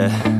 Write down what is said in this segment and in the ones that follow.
Yeah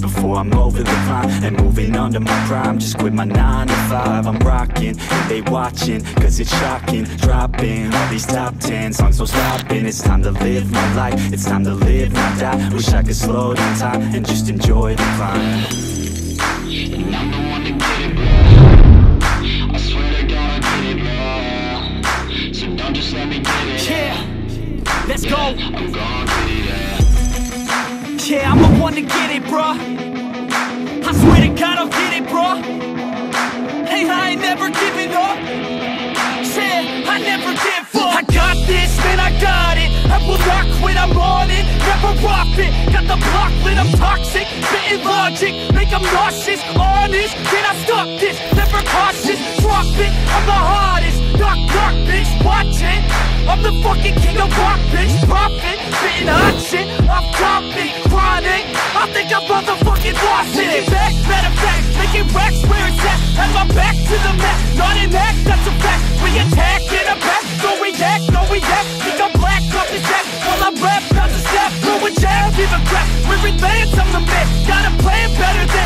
before I'm over the climb And moving under my prime Just quit my 9 to 5 I'm rocking they watching Cause it's shocking. Dropping all these top 10 songs No stopping. It's time to live my life It's time to live, not die. Wish I could slow down time And just enjoy the climb. And I'm the one to get it, bro. I swear to God I get it, bro So don't just let me get it. Yeah, let's go yeah, I'm the one to get it, bruh. I swear to God I'll get it, bruh. Hey, I ain't never giving up. Yeah, I never give up. I got this, man, I got it. I will not quit, I'm on it. Never off it. Got the block lit, I'm toxic. Spitting logic, make them nauseous. Honest, can I stop this? Never cautious, drop it. I'm the hardest Knock, knock, bitch, watch it. I'm the fucking king of rock, bitch. Profit, spitting hot shit. Off topic, fact Making racks where it's at Have my back to the mat. Not an act, that's a fact. We attack in a back Don't react, no react Think I'm black, off his back While I rap, not to step Throw a jab, give a crap We're advanced, I'm the man Got a plan better than